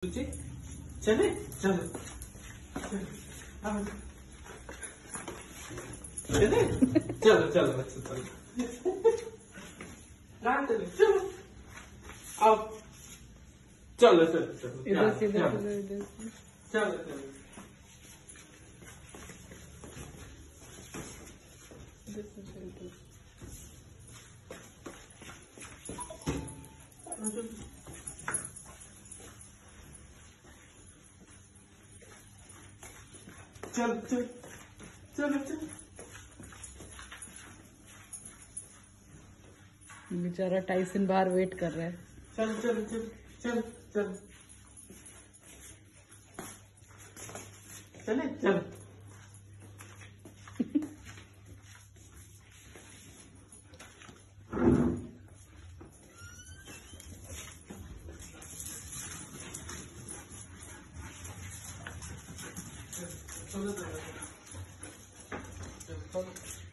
चले चले चलो चले चलो चलो बच्चों चलो। रात चलो चलो। आओ। चलो चलो चलो। इधर से इधर चलो। से। इधर चलो। चलो। इधर से इधर चलो चल चलो चल। बेचारा टाइसन बाहर वेट कर रहा है। चल चल चल चल चल। चले चलो। चलो चलो चलो